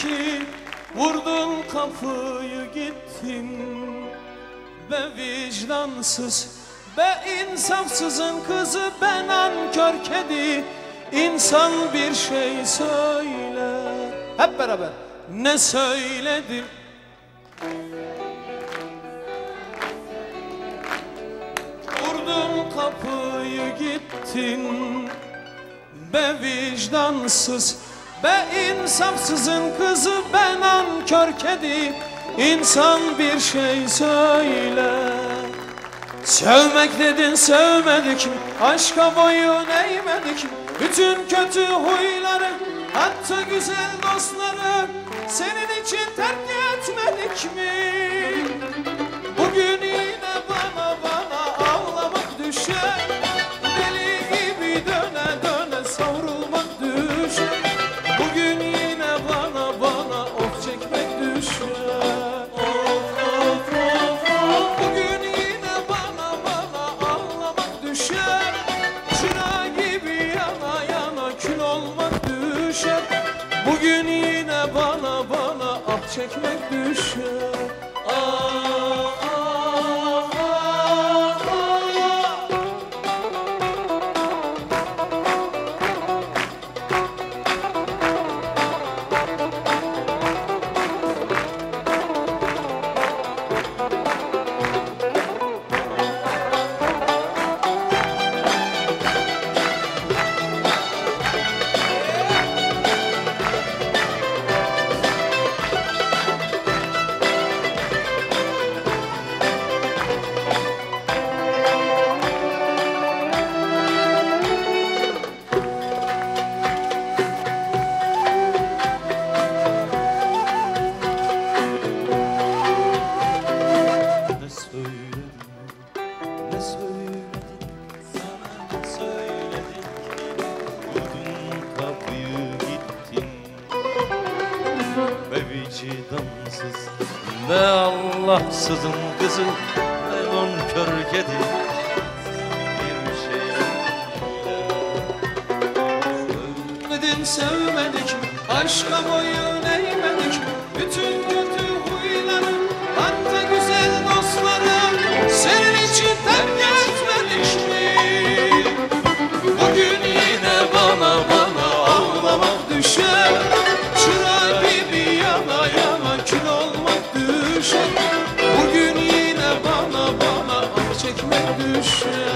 ki Vurdun kapıyı gittin. Be vicdansız Be insafsızın kızı ben nankör kedi. İnsan bir şey söyler Hep beraber. Ne söyledim Vurdun kapıyı gittin. Be vicdansız Be insafsızın kızı ben nankör kedi İnsan bir şey söyle Sevmek dedin sevmedik? Aşka boyun eğmedik? Bütün kötü huyları Hatta güzel dostları Senin için terk etmedik mi? Kül olmak düşer. Bugün yine bana bana ah çekmek düşer vicdansız Ve Allahsızın kızı Ve bonkör kedi Bir şey sevmedik mi? Aşka boyun eğmedik? Düşer